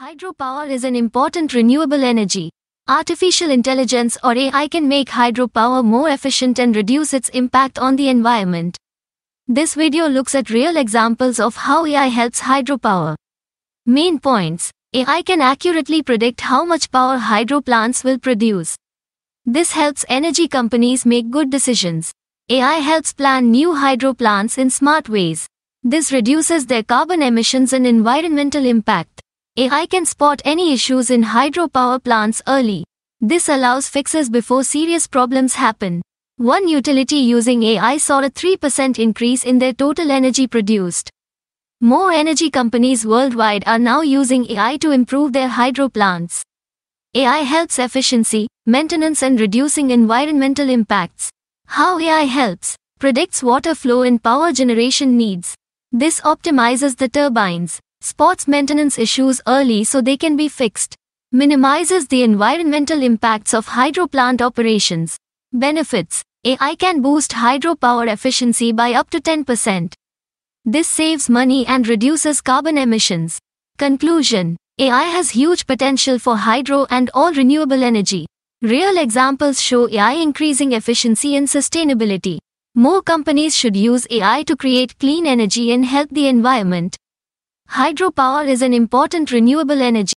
Hydropower is an important renewable energy. Artificial intelligence or AI can make hydropower more efficient and reduce its impact on the environment. This video looks at real examples of how AI helps hydropower. Main points AI can accurately predict how much power hydro plants will produce. This helps energy companies make good decisions. AI helps plan new hydro plants in smart ways. This reduces their carbon emissions and environmental impact. AI can spot any issues in hydropower plants early. This allows fixes before serious problems happen. One utility using AI saw a 3% increase in their total energy produced. More energy companies worldwide are now using AI to improve their hydro plants. AI helps efficiency, maintenance and reducing environmental impacts. How AI helps predicts water flow and power generation needs. This optimizes the turbines, spots maintenance issues early so they can be fixed, minimizes the environmental impacts of hydro plant operations. Benefits AI can boost hydropower efficiency by up to 10%. This saves money and reduces carbon emissions. Conclusion AI has huge potential for hydro and all renewable energy. Real examples show AI increasing efficiency and sustainability. More companies should use AI to create clean energy and help the environment. Hydropower is an important renewable energy.